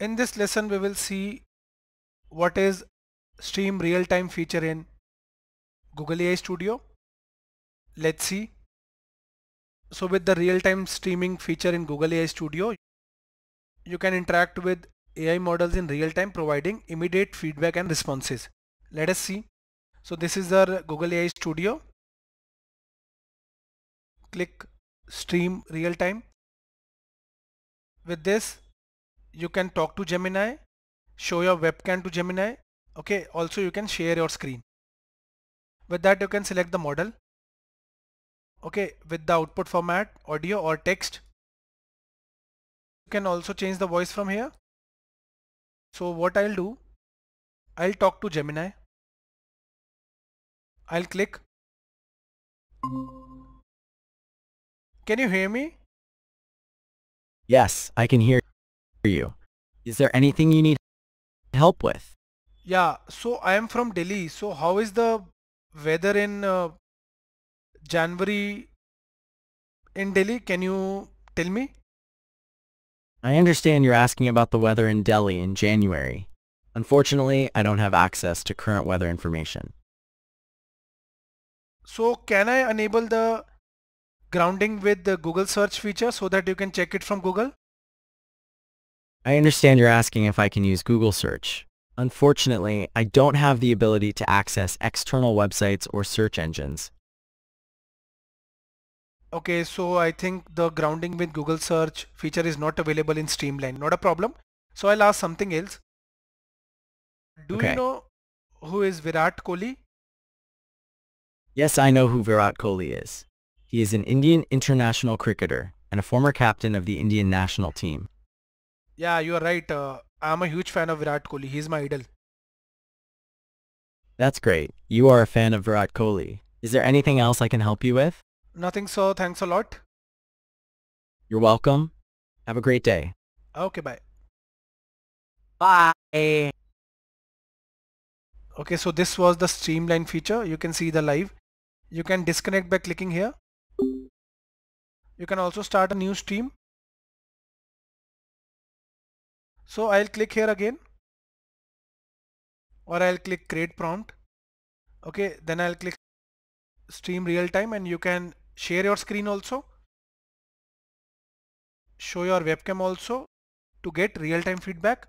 In this lesson we will see what is stream real-time feature in Google AI Studio. Let's see. So with the real-time streaming feature in Google AI Studio, you can interact with AI models in real time providing immediate feedback and responses. Let us see. So this is our Google AI Studio. Click stream real time. With this, you can talk to Gemini, show your webcam to Gemini. Okay, also you can share your screen. With that you can select the model. Okay, with the output format, audio or text. You can also change the voice from here. So what I'll do, I'll talk to Gemini. I'll click. Can you hear me? Yes, I can hear you. Is there anything you need help with? Yeah, so I am from Delhi. So how is the weather in uh, January in Delhi? Can you tell me? I understand you're asking about the weather in Delhi in January. Unfortunately, I don't have access to current weather information. So can I enable the grounding with the Google search feature so that you can check it from Google? I understand you're asking if I can use Google search. Unfortunately, I don't have the ability to access external websites or search engines. Okay, so I think the grounding with Google search feature is not available in Streamline. Not a problem. So I'll ask something else. Do Okay. you know who is Virat Kohli? Yes, I know who Virat Kohli is. He is an Indian international cricketer and a former captain of the Indian national team. Yeah, you are right. Uh, I'm a huge fan of Virat Kohli. He's my idol. That's great. You are a fan of Virat Kohli. Is there anything else I can help you with? Nothing so thanks a lot. You're welcome. Have a great day. Okay, bye. Bye. Okay, so this was the streamline feature. You can see the live. You can disconnect by clicking here. You can also start a new stream. So I'll click here again or I'll click create prompt. Okay, then I'll click stream real time and you can share your screen also. Show your webcam also to get real time feedback.